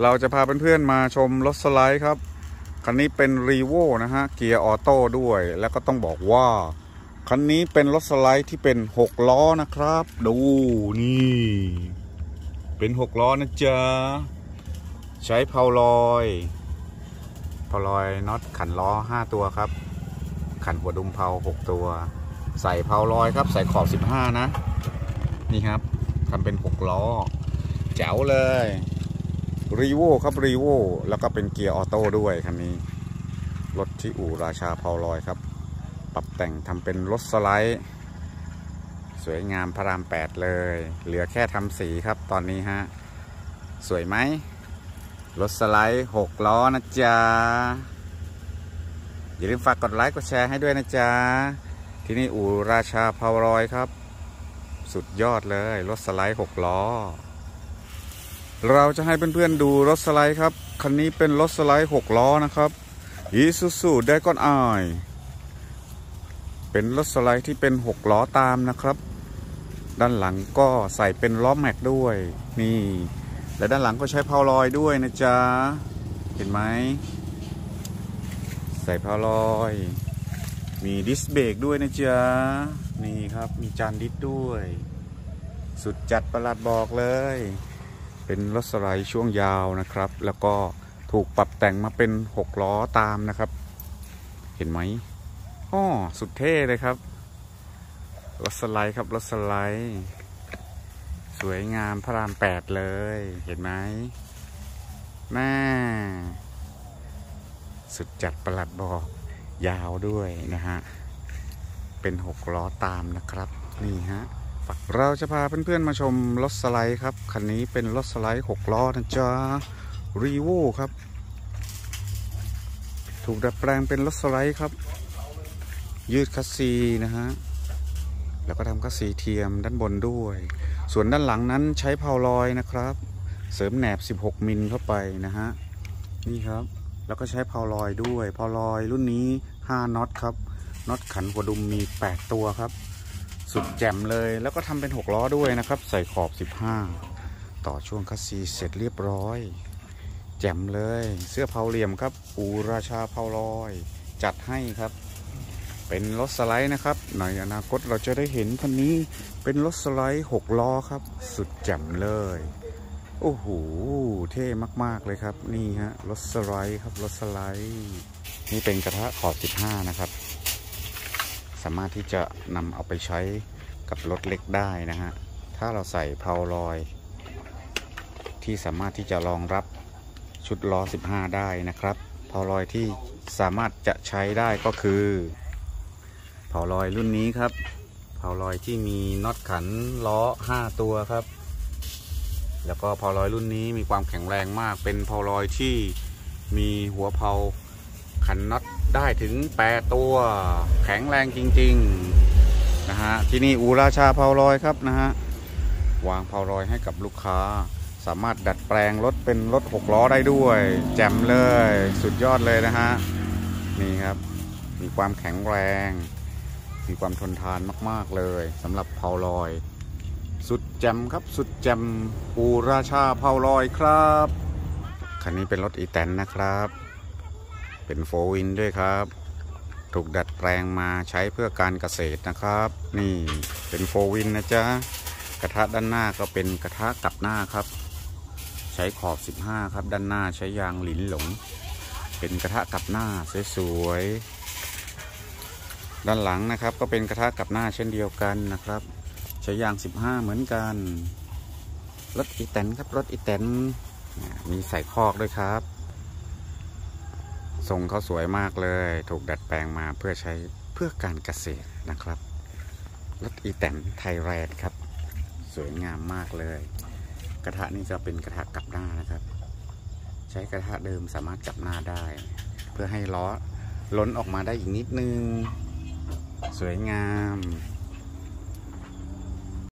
เราจะพาเพื่อนๆมาชมรถสไลด์ครับ คันนี้เป็นรีโวนะฮะ เกียร์ออโต้ด้วย แล้วก็ต้องบอกว่า คันนี้เป็นรถสไลด์ที่เป็น 6 ล้อนะครับ ดูนี่ เป็น 6 ล้อนะจ๊ะ ใช้เพาลอยเพาลอยน็อตขันล้อ 5 ตัวครับ ขันหัวดุมเพา6 ตัว ใส่เพาลอยครับ ใส่ขอบ 15 นะ นี่ครับทำเป็น 6 ล้อ แจ๋วเลย รีโวครับรีโวแล้วก็เป็นเกียร์ออโต้ด้วยคันนี้ รถที่อู่ราชาพาวลอยครับ ปรับแต่งทำเป็นรถสไลด์ สวยงามพระราม8เลย เหลือแค่ทำสีครับตอนนี้ฮะ สวยไหมรถสไลด์6ล้อนะจ๊ะ อย่าลืมฝากกดไลค์กดแชร์ให้ด้วยนะจ๊ะ ที่นี่อู่ราชาพาวลอยครับ สุดยอดเลย รถสไลด์6ล้อ เราจะให้เพื่อนๆดูรถสไลด์ครับ คันนี้เป็นรถสไลด์ 6 ล้อนะครับอีซูซูได้ก้อนอายเป็นรถสไลด์ที่เป็น 6 ล้อตามนะครับ ด้านหลังก็ใส่เป็นล้อแม็กด้วย นี่ และด้านหลังก็ใช้พาวลอยด้วยนะจ๊ะ เห็นไหม ใส่พาวลอย มีดิสเบรกด้วยนะจ๊ะ นี่ครับ มีจานดิสด้วย สุดจัดประหลัดบอกเลย เป็นรถสไลด์ช่วงยาวนะครับ แล้วก็ถูกปรับแต่งมาเป็น 6 ล้อตามนะครับ เห็นไหมอ้อสุดเท่เลยครับ รถสไลด์ครับ รถสไลด์ สวยงามพระรามแปดเลย เห็นไหมแม่สุดจัดประหลัดบอกยาวด้วยนะฮะ เป็นหกล้อตามนะครับ นี่ฮะ เราจะพาเพื่อนๆมาชมรถสไลด์ครับ คันนี้เป็นรถสไลด์ 6 ล้อนะจ๊ะรีโวครับ ถูกดัดแปลงเป็นรถสไลด์ครับ ยืดคัสซีนะฮะ แล้วก็ทำคัสซีเทียมด้านบนด้วย ส่วนด้านหลังนั้นใช้เพาลอยนะครับ เสริมแหนบ 16 มิลเข้าไปนะฮะ นี่ครับ แล้วก็ใช้เพาลอยด้วยเพาลอยรุ่นนี้ 5น็อตครับน็อตขันหัวดุมมี 8 ตัวครับ สุดแจ่มเลยแล้วก็ทำเป็น 6 ล้อด้วยนะครับ ใส่ขอบ 15 ต่อช่วงคัสซีเสร็จเรียบร้อย แจ่มเลย เสื้อเผาเหลี่ยมครับ อูราชาเผาลอย จัดให้ครับ เป็นรถสไลด์นะครับในอนาคตเราจะได้เห็นคันนี้เป็นรถสไลด์6ล้อครับ สุดแจ่มเลย โอ้โหเท่มากๆเลยครับ นี่ฮะรถสไลด์ครับรถสไลด์นี่เป็นกระทะขอบ 15 นะครับ สามารถที่จะนำเอาไปใช้กับรถเล็กได้นะฮะ ถ้าเราใส่เพลาลอย ที่สามารถที่จะรองรับชุดล้อ 15 ได้นะครับเพลาลอยที่สามารถจะใช้ได้ก็คือเพลาลอยรุ่นนี้ครับเพลาลอยที่มีน็อตขันล้อ 5 ตัวครับ แล้วก็เพาลอยรุ่นนี้มีความแข็งแรงมาก เป็นเพาลอยที่มีหัวเพลาขันน็อต ได้ถึง 8 ตัวแข็งแรงจริง ๆ นะฮะ ที่นี่อูราชาเพาลอยครับนะฮะ วางเพาลอยให้กับลูกค้า สามารถดัดแปลงรถเป็นรถ 6 ล้อได้ด้วย แจ่มเลย สุดยอดเลยนะฮะ นี่ครับ มีความแข็งแรง มีความทนทานมากๆเลยสำหรับเพาลอย สุดแจ่มครับสุดแจ่มอูราชาเพาลอยครับคันนี้เป็นรถอีแตนนะครับ เป็นโฟวินด้วยครับ ถูกดัดแปลงมาใช้เพื่อการเกษตรนะครับ นี่เป็นโฟวินนะจ๊ะกระทะด้านหน้าก็เป็นกระทะกลับหน้าครับ ใช้ขอบ 15 ครับ ด้านหน้าใช้ยางหลินหลง เป็นกระทะกลับหน้าสวยๆด้านหลังนะครับ ก็เป็นกระทะกลับหน้าเช่นเดียวกันนะครับ ใช้ยาง 15 เหมือนกันรถอีแตนครับรถอีแตนมีใส่คอกด้วยครับ ทรงเขาสวยมากเลย ถูกดัดแปลงมาเพื่อใช้เพื่อการเกษตรนะครับ รถอีแตนไทยแลนด์ครับ สวยงามมากเลย กระทะนี่จะเป็นกระทะกลับหน้านะครับ ใช้กระทะเดิมสามารถกลับหน้าได้ เพื่อให้ล้อล้นออกมาได้อีกนิดนึง สวยงาม